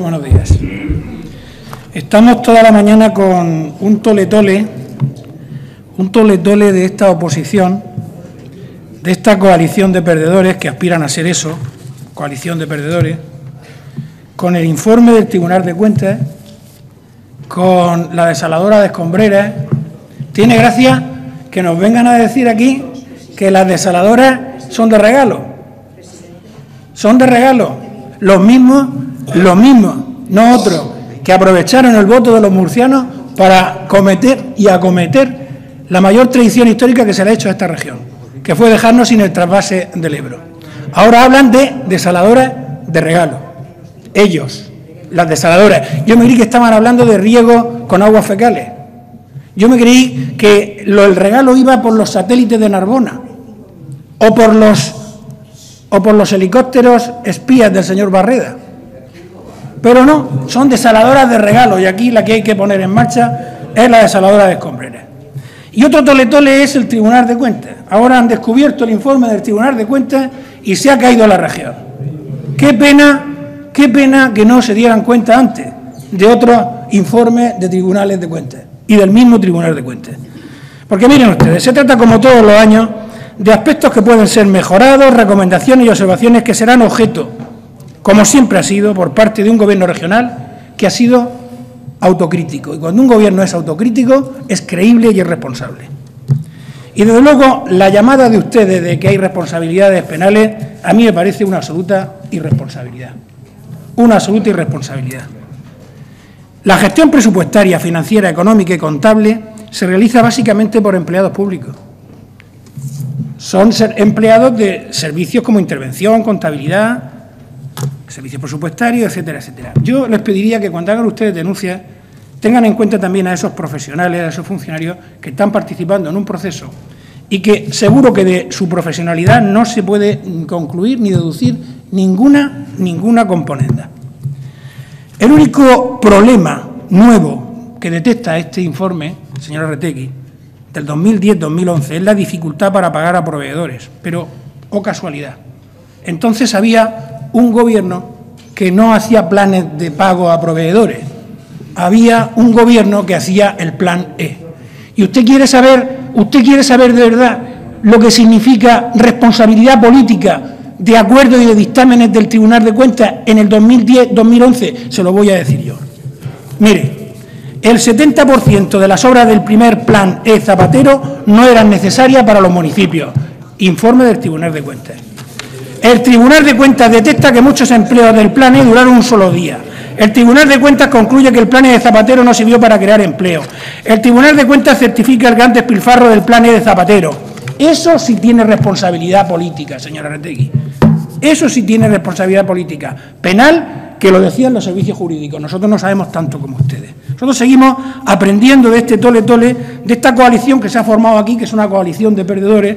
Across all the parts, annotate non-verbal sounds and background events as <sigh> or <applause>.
Buenos días. Estamos toda la mañana con un tole-tole, un tole-tole de esta oposición, de esta coalición de perdedores que aspiran a ser eso, coalición de perdedores, con el informe del Tribunal de Cuentas, con la desaladora de escombreras. Tiene gracia que nos vengan a decir aquí que las desaladoras son de regalo. Son de regalo. Los mismos, los mismos, no otros, que aprovecharon el voto de los murcianos para cometer y acometer la mayor traición histórica que se le ha hecho a esta región, que fue dejarnos sin el trasvase del Ebro. Ahora hablan de desaladoras de regalo. Ellos, las desaladoras. Yo me creí que estaban hablando de riego con aguas fecales. Yo me creí que el regalo iba por los satélites de Narbona o por los o por los helicópteros espías del señor Barreda. Pero no, son desaladoras de regalo y aquí la que hay que poner en marcha es la desaladora de escombreras. Y otro tole-tole es el Tribunal de Cuentas. Ahora han descubierto el informe del Tribunal de Cuentas y se ha caído la región. Qué pena, qué pena que no se dieran cuenta antes de otros informes de tribunales de cuentas y del mismo Tribunal de Cuentas. Porque miren ustedes, se trata como todos los años de aspectos que pueden ser mejorados, recomendaciones y observaciones que serán objeto, como siempre ha sido, por parte de un gobierno regional que ha sido autocrítico. Y cuando un gobierno es autocrítico, es creíble y es responsable. Y desde luego, la llamada de ustedes de que hay responsabilidades penales, a mí me parece una absoluta irresponsabilidad. Una absoluta irresponsabilidad. La gestión presupuestaria, financiera, económica y contable se realiza básicamente por empleados públicos son empleados de servicios como intervención, contabilidad, servicios presupuestarios, etcétera, etcétera. Yo les pediría que cuando hagan ustedes denuncias tengan en cuenta también a esos profesionales, a esos funcionarios que están participando en un proceso y que seguro que de su profesionalidad no se puede concluir ni deducir ninguna, ninguna componenda. El único problema nuevo que detecta este informe, señora Retegui, del 2010-2011 es la dificultad para pagar a proveedores, pero, oh casualidad, entonces había un gobierno que no hacía planes de pago a proveedores, había un gobierno que hacía el plan E. Y usted quiere saber, usted quiere saber de verdad lo que significa responsabilidad política de acuerdo y de dictámenes del Tribunal de Cuentas en el 2010-2011, se lo voy a decir yo. Mire, el 70% de las obras del primer plan E Zapatero no eran necesarias para los municipios. Informe del Tribunal de Cuentas. El Tribunal de Cuentas detecta que muchos empleos del plan E duraron un solo día. El Tribunal de Cuentas concluye que el plan E de Zapatero no sirvió para crear empleo. El Tribunal de Cuentas certifica el gran despilfarro del plan E de Zapatero. Eso sí tiene responsabilidad política, señora Retegui. Eso sí tiene responsabilidad política. Penal, que lo decían los servicios jurídicos. Nosotros no sabemos tanto como ustedes. Nosotros seguimos aprendiendo de este tole-tole, de esta coalición que se ha formado aquí, que es una coalición de perdedores,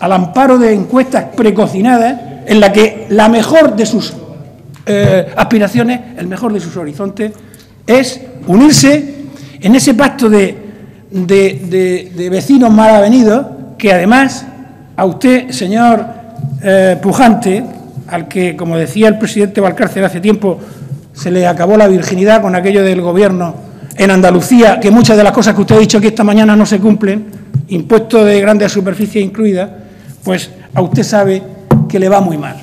al amparo de encuestas precocinadas, en la que la mejor de sus eh, aspiraciones, el mejor de sus horizontes, es unirse en ese pacto de, vecinos mal avenidos, que además a usted, señor eh, Pujante, al que, como decía el presidente Valcárcel hace tiempo, se le acabó la virginidad con aquello del gobierno en Andalucía, que muchas de las cosas que usted ha dicho aquí esta mañana no se cumplen, impuestos de grandes superficies incluidas, pues a usted sabe que le va muy mal,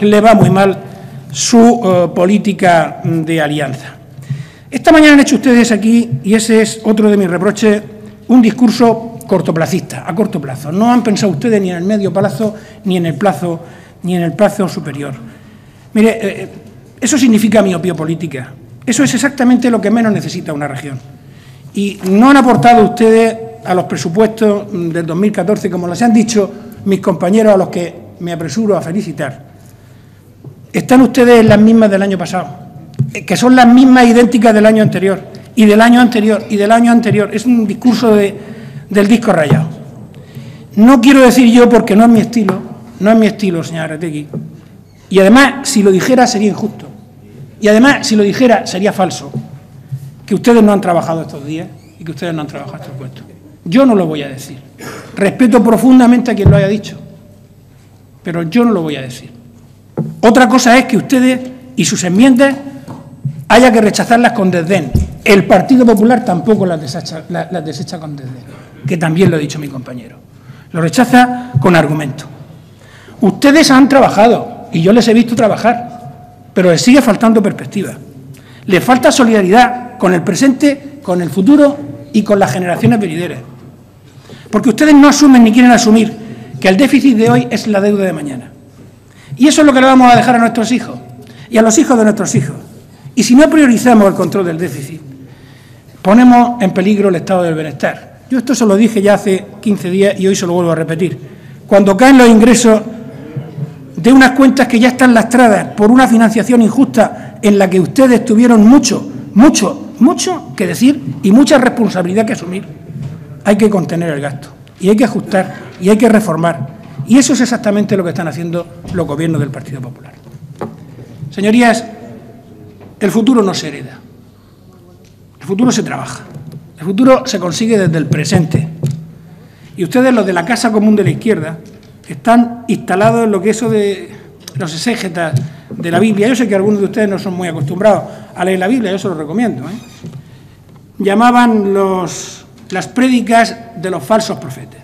le va muy mal su eh, política de alianza. Esta mañana han hecho ustedes aquí, y ese es otro de mis reproches, un discurso cortoplacista, a corto plazo. No han pensado ustedes ni en el medio plazo, ni en el plazo, ni en el plazo superior. Mire, eh, eh, eso significa miopía política. Eso es exactamente lo que menos necesita una región. Y no han aportado ustedes a los presupuestos del 2014, como les han dicho mis compañeros a los que me apresuro a felicitar. Están ustedes en las mismas del año pasado, eh, que son las mismas idénticas del año anterior, y del año anterior, y del año anterior. Es un discurso del disco rayado. No quiero decir yo, porque no es mi estilo, no es mi estilo, señora Retegui, y además, si lo dijera, sería injusto. Y además, si lo dijera, sería falso. Que ustedes no han trabajado estos días y que ustedes no han trabajado estos puestos. Yo no lo voy a decir. Respeto profundamente a quien lo haya dicho. Pero yo no lo voy a decir. Otra cosa es que ustedes y sus enmiendas haya que rechazarlas con desdén. El Partido Popular tampoco las desecha, con desdén, que también lo ha dicho mi compañero. Lo rechaza con argumento. Ustedes han trabajado, y yo les he visto trabajar, pero les sigue faltando perspectiva. Les falta solidaridad con el presente, con el futuro y con las generaciones venideras. Porque ustedes no asumen ni quieren asumir que el déficit de hoy es la deuda de mañana. Y eso es lo que le vamos a dejar a nuestros hijos y a los hijos de nuestros hijos. Y si no priorizamos el control del déficit, ponemos en peligro el estado del bienestar. Yo esto se lo dije ya hace 15 días y hoy se lo vuelvo a repetir. Cuando caen los ingresos de unas cuentas que ya están lastradas por una financiación injusta en la que ustedes tuvieron mucho, mucho, mucho que decir y mucha responsabilidad que asumir, hay que contener el gasto y hay que ajustar y hay que reformar. Y eso es exactamente lo que están haciendo los gobiernos del Partido Popular. Señorías, el futuro no se hereda, el futuro se trabaja, el futuro se consigue desde el presente. Y ustedes, los de la Casa Común de la Izquierda, están instalados en lo que eso de los exégetas de la Biblia. Yo sé que algunos de ustedes no son muy acostumbrados a leer la Biblia, yo se lo recomiendo. ¿eh? Llamaban los, las prédicas de los falsos profetas.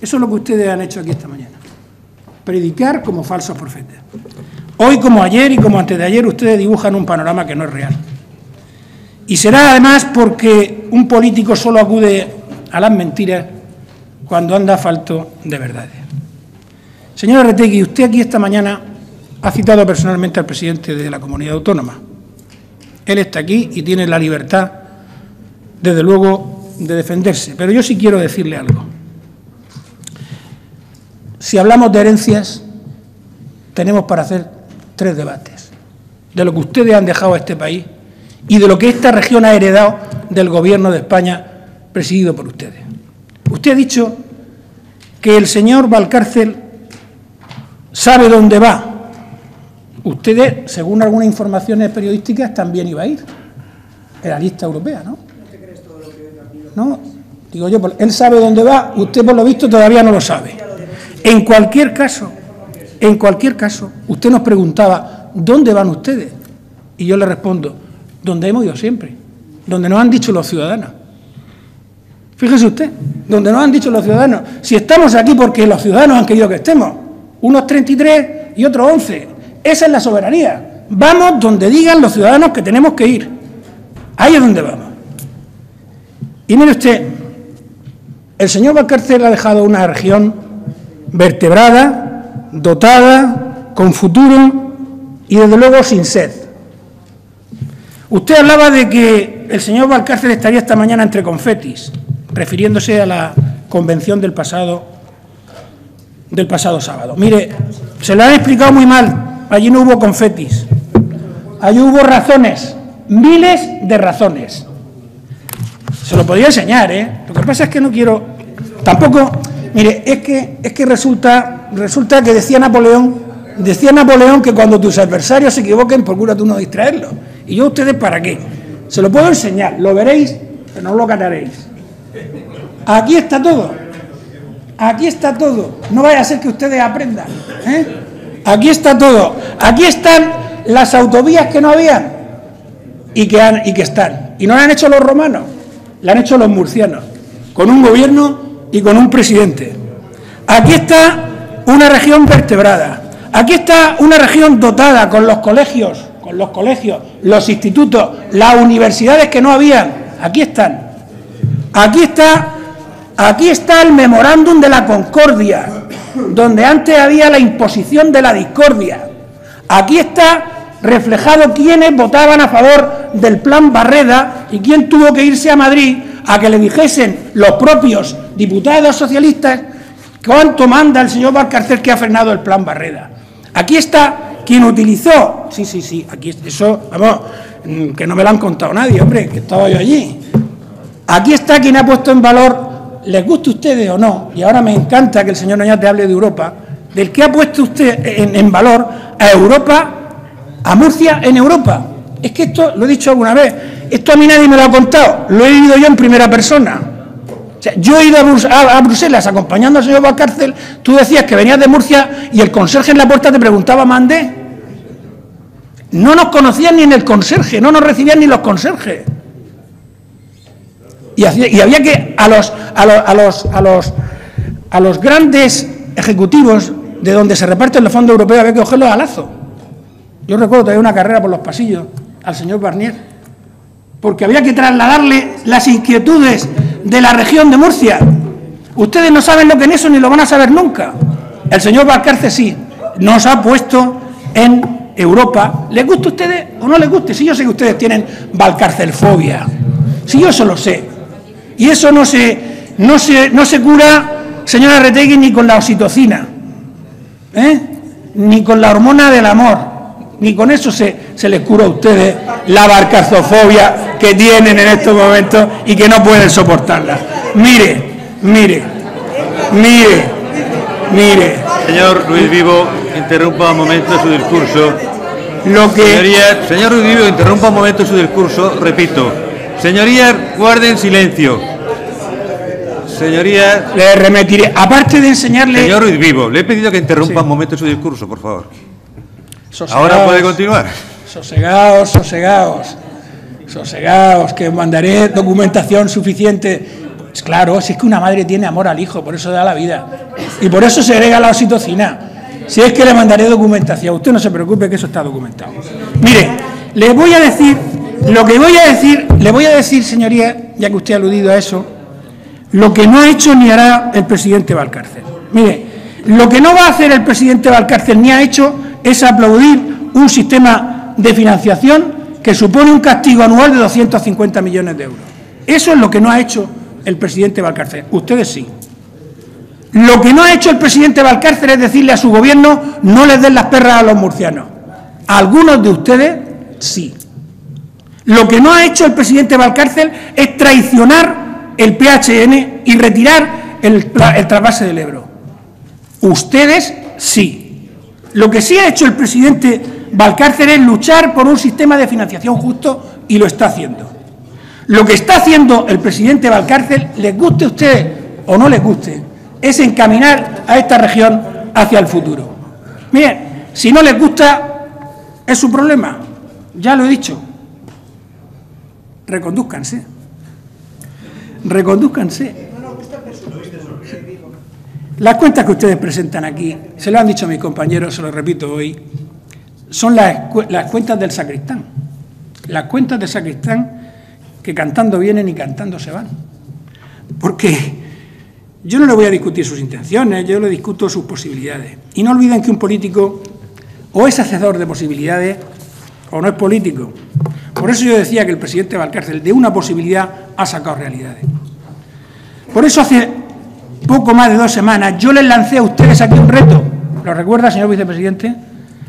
Eso es lo que ustedes han hecho aquí esta mañana. Predicar como falsos profetas. Hoy, como ayer y como antes de ayer, ustedes dibujan un panorama que no es real. Y será además porque un político solo acude a las mentiras cuando anda falto de verdades. Señora Retegui, usted aquí esta mañana ha citado personalmente al presidente de la comunidad autónoma. Él está aquí y tiene la libertad, desde luego, de defenderse. Pero yo sí quiero decirle algo. Si hablamos de herencias, tenemos para hacer tres debates. De lo que ustedes han dejado a este país y de lo que esta región ha heredado del Gobierno de España presidido por ustedes. Usted ha dicho que el señor Valcárcel sabe dónde va. Ustedes, según algunas informaciones periodísticas, también iba a ir. En la lista europea, ¿no? No, digo yo, él sabe dónde va, usted por lo visto todavía no lo sabe. En cualquier caso, en cualquier caso, usted nos preguntaba, ¿dónde van ustedes? Y yo le respondo, donde hemos ido siempre, donde nos han dicho los ciudadanos. Fíjese usted, donde nos han dicho los ciudadanos, si estamos aquí porque los ciudadanos han querido que estemos, unos 33 y otros 11. Esa es la soberanía. Vamos donde digan los ciudadanos que tenemos que ir. Ahí es donde vamos. Y mire usted, el señor Valcárcel ha dejado una región vertebrada, dotada, con futuro y desde luego sin sed. Usted hablaba de que el señor Valcárcel estaría esta mañana entre confetis, refiriéndose a la convención del pasado del pasado sábado. Mire, se lo han explicado muy mal. Allí no hubo confetis. Allí hubo razones, miles de razones. Se lo podía enseñar, ¿eh? Lo que pasa es que no quiero. Tampoco. Mire, es que, es que resulta, resulta que decía Napoleón, decía Napoleón que cuando tus adversarios se equivoquen, procura tú no distraerlos. Y yo, ¿ustedes para qué? Se lo puedo enseñar, lo veréis, pero no lo ganaréis. Aquí está todo. Aquí está todo. No vaya a ser que ustedes aprendan. ¿eh? Aquí está todo. Aquí están las autovías que no habían y que, han, y que están. Y no la han hecho los romanos, la han hecho los murcianos, con un gobierno y con un presidente. Aquí está una región vertebrada. Aquí está una región dotada con los colegios, con los colegios, los institutos, las universidades que no habían. Aquí están. Aquí está Aquí está el memorándum de la concordia, donde antes había la imposición de la discordia. Aquí está reflejado quiénes votaban a favor del plan Barreda y quién tuvo que irse a Madrid a que le dijesen los propios diputados socialistas cuánto manda el señor Valcárcel que ha frenado el plan Barreda. Aquí está quien utilizó, sí, sí, sí, aquí eso, vamos, mm, que no me lo han contado nadie, hombre, que estaba yo allí. Aquí está quien ha puesto en valor les guste a ustedes o no, y ahora me encanta que el señor Oñate hable de Europa, del que ha puesto usted en, valor a Europa, a Murcia en Europa. Es que esto, lo he dicho alguna vez, esto a mí nadie me lo ha contado, lo he vivido yo en primera persna. yo he ido a, Bruselas acompañando al señor Valcárcel, tú decías que venías de Murcia y el conserje en la puerta te preguntaba, ¿mandé? No nos conocían ni en el conserje, no nos recibían ni los conserjes. Y, había que a los, a los, a los, a los, grandes ejecutivos de donde se reparten los fondos europeos había que cogerlos a lazo. Yo recuerdo todavía una carrera por los pasillos al señor Barnier, porque había que trasladarle las inquietudes de la región de Murcia. Ustedes no saben lo que en eso ni lo van a saber nunca. El señor Valcarce sí, nos ha puesto en Europa. ¿Les gusta a ustedes o no les guste? Si yo sé que ustedes tienen Valcarcelfobia, si yo eso lo sé. Y eso no se cura, señora Retegui, ni con la oxitocina, ¿eh? ni con la hormona del amor, ni con eso se, se les cura a ustedes la barcazofobia que tienen en estos momentos y que no pueden soportarla. Mire, mire, mire, mire. Señor Luis Vivo, interrumpa un momento su discurso. Lo que... señor Luis Vivo, interrumpa un momento su discurso, repito. Señorías, guarden silencio. Señorías. Le remitiré. Aparte de enseñarle. Señor Ruiz Vivo, le he pedido que interrumpa un momento su discurso, por favor. Ahora puede continuar. Sosegaos, sosegaos. Sosegaos, que mandaré documentación suficiente. Pues claro, si es que una madre tiene amor al hijo, por eso da la vida. Y por eso se agrega la oxitocina. Si es que le mandaré documentación, usted no se preocupe que eso está documentado. Mire, le voy a decir lo que voy a decir, le voy a decir, señoría, ya que usted ha aludido a eso, lo que no ha hecho ni hará el presidente Valcárcel. Mire, lo que no va a hacer el presidente Valcárcel ni ha hecho es aplaudir un sistema de financiación que supone un castigo anual de 250 millones de euros. Eso es lo que no ha hecho el presidente Valcárcel. Ustedes sí. Lo que no ha hecho el presidente Valcárcel es decirle a su gobierno no les den las perras a los murcianos. algunos de ustedes sí. Lo que no ha hecho el presidente Valcárcel es traicionar el PHN y retirar el, trasvase del Ebro. Ustedes sí. Lo que sí ha hecho el presidente Valcárcel es luchar por un sistema de financiación justo y lo está haciendo. Lo que está haciendo el presidente Valcárcel, les guste a ustedes o no les guste, es encaminar a esta región hacia el futuro. Miren, si no les gusta, es su problema. Ya lo he dicho reconduzcanse. Reconduzcanse. Las cuentas que ustedes presentan aquí, se lo han dicho a mis compañeros, se lo repito hoy, son las, las cuentas del sacristán. Las cuentas del sacristán que cantando vienen y cantando se van. Porque yo no le voy a discutir sus intenciones, yo le discuto sus posibilidades. Y no olviden que un político o es hacedor de posibilidades o no es político. Por eso yo decía que el presidente Valcárcel de una posibilidad ha sacado realidades. Por eso hace poco más de dos semanas yo les lancé a ustedes aquí un reto. ¿Lo recuerda, señor vicepresidente?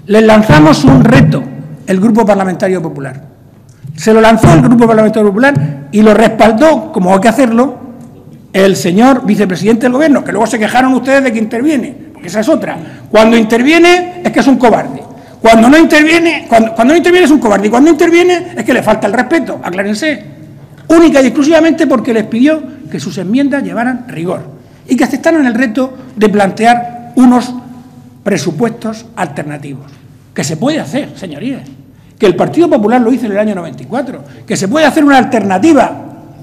Les lanzamos un reto, el Grupo Parlamentario Popular. Se lo lanzó el Grupo Parlamentario Popular y lo respaldó, como hay que hacerlo, el señor vicepresidente del Gobierno, que luego se quejaron ustedes de que interviene, porque esa es otra. Cuando interviene es que es un cobarde. Cuando no interviene, cuando, no interviene es un cobarde y cuando interviene es que le falta el respeto, aclárense. Única y exclusivamente porque les pidió que sus enmiendas llevaran rigor y que aceptaran el reto de plantear unos presupuestos alternativos. Que se puede hacer, señorías. Que el Partido Popular lo hizo en el año 94. Que se puede hacer una alternativa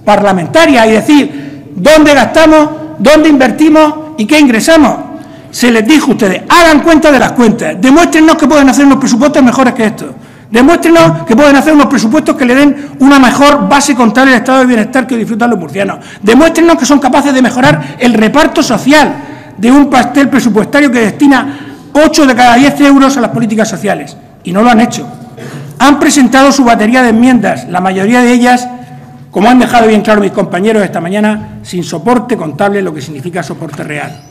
parlamentaria y decir dónde gastamos, dónde invertimos y qué ingresamos se les dijo a ustedes, hagan cuenta de las cuentas, demuéstrenos que pueden hacer unos presupuestos mejores que estos, demuéstrenos que pueden hacer unos presupuestos que le den una mejor base contable al estado de bienestar que disfrutan los murcianos, demuéstrenos que son capaces de mejorar el reparto social de un pastel presupuestario que destina 8 de cada 10 euros a las políticas sociales, y no lo han hecho. Han presentado su batería de enmiendas, la mayoría de ellas, como han dejado bien claro mis compañeros esta mañana, sin soporte contable, lo que significa soporte real.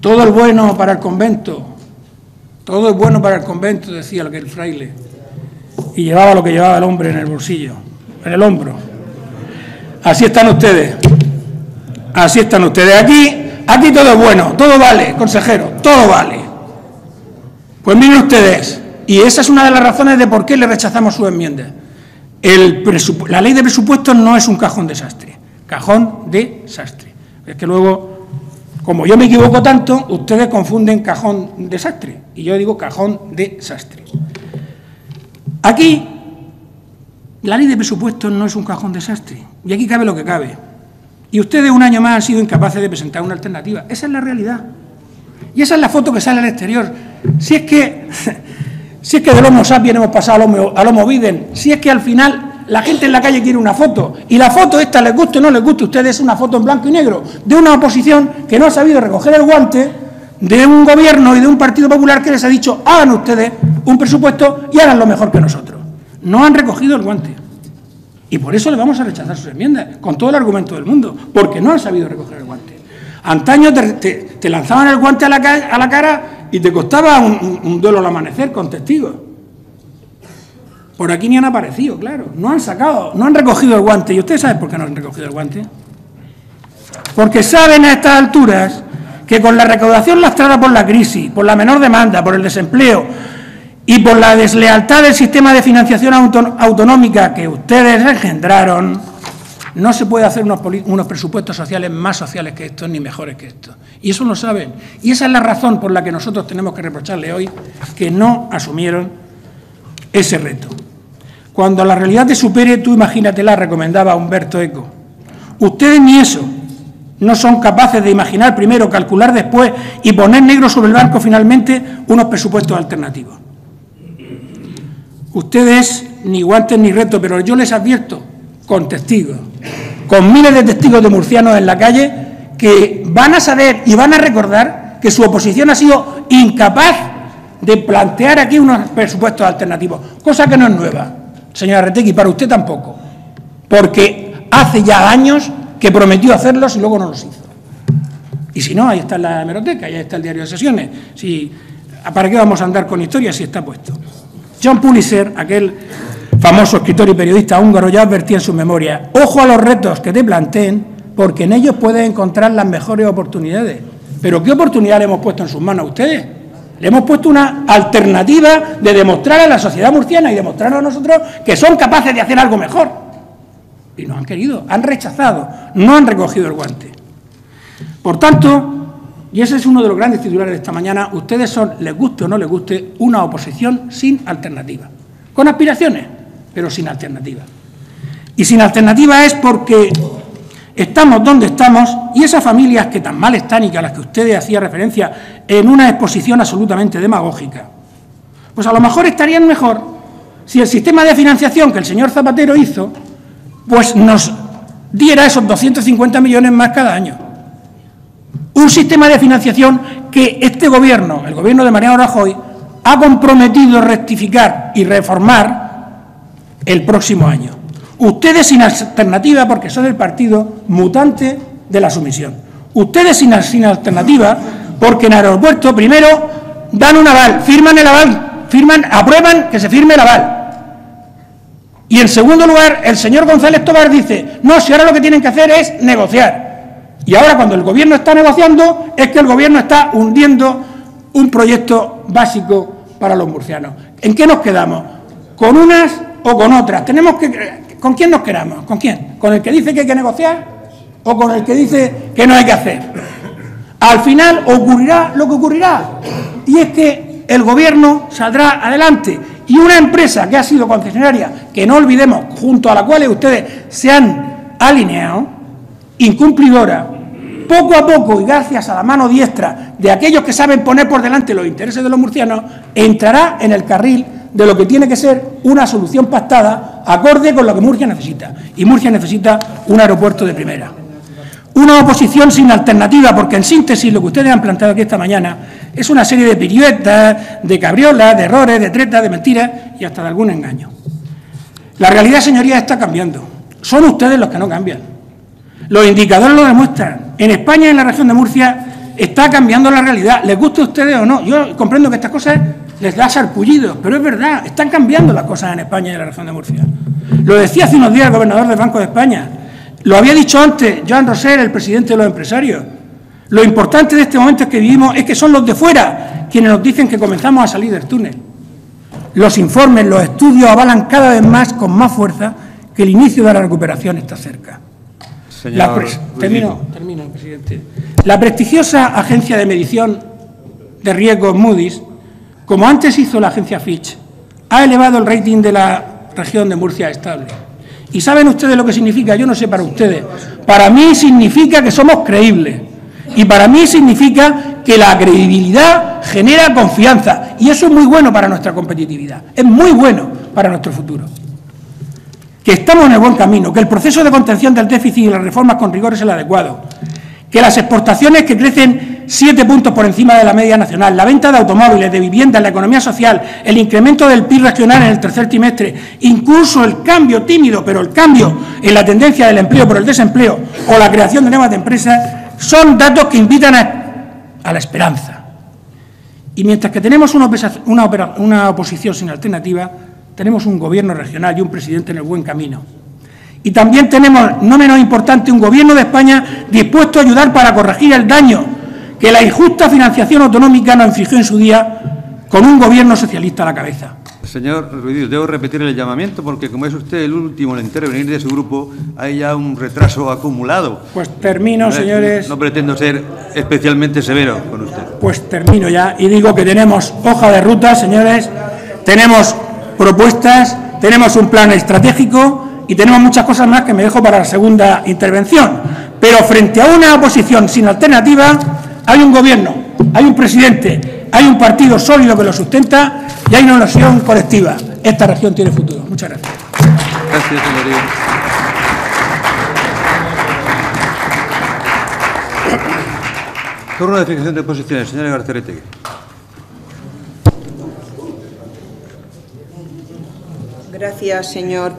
Todo es bueno para el convento, todo es bueno para el convento, decía el fraile, y llevaba lo que llevaba el hombre en el bolsillo, en el hombro. Así están ustedes, así están ustedes. Aquí, aquí todo es bueno, todo vale, consejero, todo vale. Pues miren ustedes, y esa es una de las razones de por qué le rechazamos su enmienda. la ley de presupuestos no es un cajón desastre, cajón de sastre. Es que luego Como yo me equivoco tanto, ustedes confunden cajón desastre y yo digo cajón desastre. Aquí la ley de presupuestos no es un cajón desastre y aquí cabe lo que cabe. Y ustedes un año más han sido incapaces de presentar una alternativa. Esa es la realidad. Y esa es la foto que sale al exterior. Si es que, <laughs> si es que del Homo sapiens hemos pasado al Homo, al homo si es que al final la gente en la calle quiere una foto y la foto esta les guste o no les guste a ustedes es una foto en blanco y negro de una oposición que no ha sabido recoger el guante de un gobierno y de un Partido Popular que les ha dicho hagan ustedes un presupuesto y hagan lo mejor que nosotros. No han recogido el guante. Y por eso le vamos a rechazar sus enmiendas, con todo el argumento del mundo, porque no han sabido recoger el guante. Antaño te, lanzaban el guante a la, cara y te costaba un duelo al amanecer con testigos. Por aquí ni han aparecido, claro. No han sacado, no han recogido el guante. ¿Y ustedes saben por qué no han recogido el guante? Porque saben a estas alturas que con la recaudación lastrada por la crisis, por la menor demanda, por el desempleo y por la deslealtad del sistema de financiación autonómica que ustedes engendraron, no se puede hacer unos, unos, presupuestos sociales más sociales que estos ni mejores que estos. Y eso lo saben. Y esa es la razón por la que nosotros tenemos que reprocharle hoy que no asumieron ese reto. Cuando la realidad te supere, tú imagínatela, recomendaba Humberto Eco. Ustedes ni eso no son capaces de imaginar primero, calcular después y poner negro sobre el barco finalmente unos presupuestos alternativos. Ustedes ni guantes ni reto, pero yo les advierto con testigos, con miles de testigos de murcianos en la calle que van a saber y van a recordar que su oposición ha sido incapaz de plantear aquí unos presupuestos alternativos, cosa que no es nueva señora Retegui, para usted tampoco, porque hace ya años que prometió hacerlos y luego no los hizo. Y si no, ahí está la hemeroteca, ahí está el diario de sesiones. Si, ¿Para qué vamos a andar con historias si está puesto? John Pulitzer, aquel famoso escritor y periodista húngaro, ya advertía en su memoria, ojo a los retos que te planteen, porque en ellos puedes encontrar las mejores oportunidades. Pero ¿qué oportunidad le hemos puesto en sus manos a ustedes? Le hemos puesto una alternativa de demostrar a la sociedad murciana y demostrarnos a nosotros que son capaces de hacer algo mejor. Y no han querido, han rechazado, no han recogido el guante. Por tanto, y ese es uno de los grandes titulares de esta mañana, ustedes son, les guste o no les guste, una oposición sin alternativa. Con aspiraciones, pero sin alternativa. Y sin alternativa es porque estamos donde estamos y esas familias que tan mal están y que a las que ustedes hacían referencia en una exposición absolutamente demagógica, pues a lo mejor estarían mejor si el sistema de financiación que el señor Zapatero hizo, pues nos diera esos 250 millones más cada año. Un sistema de financiación que este gobierno, el gobierno de Mariano Rajoy, ha comprometido rectificar y reformar el próximo año. Ustedes sin alternativa porque son el partido mutante de la sumisión. Ustedes sin, alternativa porque en aeropuerto primero dan un aval, firman el aval, firman, aprueban que se firme el aval. Y en segundo lugar, el señor González Tobar dice, no, si ahora lo que tienen que hacer es negociar. Y ahora cuando el gobierno está negociando es que el gobierno está hundiendo un proyecto básico para los murcianos. ¿En qué nos quedamos? ¿Con unas o con otras? Tenemos que ¿Con quién nos queramos? ¿Con quién? ¿Con el que dice que hay que negociar o con el que dice que no hay que hacer? Al final ocurrirá lo que ocurrirá. Y es que el gobierno saldrá adelante y una empresa que ha sido concesionaria, que no olvidemos, junto a la cual ustedes se han alineado, incumplidora, poco a poco y gracias a la mano diestra de aquellos que saben poner por delante los intereses de los murcianos, entrará en el carril de lo que tiene que ser una solución pactada acorde con lo que Murcia necesita. Y Murcia necesita un aeropuerto de primera. Una oposición sin alternativa, porque en síntesis lo que ustedes han planteado aquí esta mañana es una serie de piruetas, de cabriolas, de errores, de tretas, de mentiras y hasta de algún engaño. La realidad, señorías, está cambiando. Son ustedes los que no cambian. Los indicadores lo demuestran. En España, en la región de Murcia, está cambiando la realidad. Les guste a ustedes o no. Yo comprendo que estas cosas les da sarpullido, pero es verdad, están cambiando las cosas en España y en la región de Murcia. Lo decía hace unos días el gobernador del Banco de España, lo había dicho antes Joan Roser, el presidente de los empresarios. Lo importante de este momento que vivimos es que son los de fuera quienes nos dicen que comenzamos a salir del túnel. Los informes, los estudios avalan cada vez más, con más fuerza, que el inicio de la recuperación está cerca. termino, termino, presidente. La prestigiosa agencia de medición de riesgos Moody's, como antes hizo la agencia Fitch, ha elevado el rating de la región de Murcia a estable. ¿Y saben ustedes lo que significa? Yo no sé para ustedes. Para mí significa que somos creíbles. Y para mí significa que la credibilidad genera confianza. Y eso es muy bueno para nuestra competitividad. Es muy bueno para nuestro futuro. Que estamos en el buen camino, que el proceso de contención del déficit y las reformas con rigor es el adecuado, que las exportaciones que crecen siete puntos por encima de la media nacional, la venta de automóviles, de viviendas, la economía social, el incremento del PIB regional en el tercer trimestre, incluso el cambio tímido, pero el cambio en la tendencia del empleo por el desempleo o la creación de nuevas empresas, son datos que invitan a, la esperanza. Y mientras que tenemos una, una oposición sin alternativa, tenemos un gobierno regional y un presidente en el buen camino. Y también tenemos, no menos importante, un Gobierno de España dispuesto a ayudar para corregir el daño que la injusta financiación autonómica nos infligió en su día con un Gobierno socialista a la cabeza. Señor Ruiz, debo repetir el llamamiento porque como es usted el último en intervenir de su grupo, hay ya un retraso acumulado. Pues termino, señores. No pretendo ser especialmente severo con usted. Pues termino ya y digo que tenemos hoja de ruta, señores, tenemos propuestas, tenemos un plan estratégico y tenemos muchas cosas más que me dejo para la segunda intervención. Pero frente a una oposición sin alternativa, hay un gobierno, hay un presidente, hay un partido sólido que lo sustenta y hay una nación colectiva. Esta región tiene futuro. Muchas gracias. Gracias, señoría. Turno de fijación de posiciones. Señora Garceretegui. Gracias, señor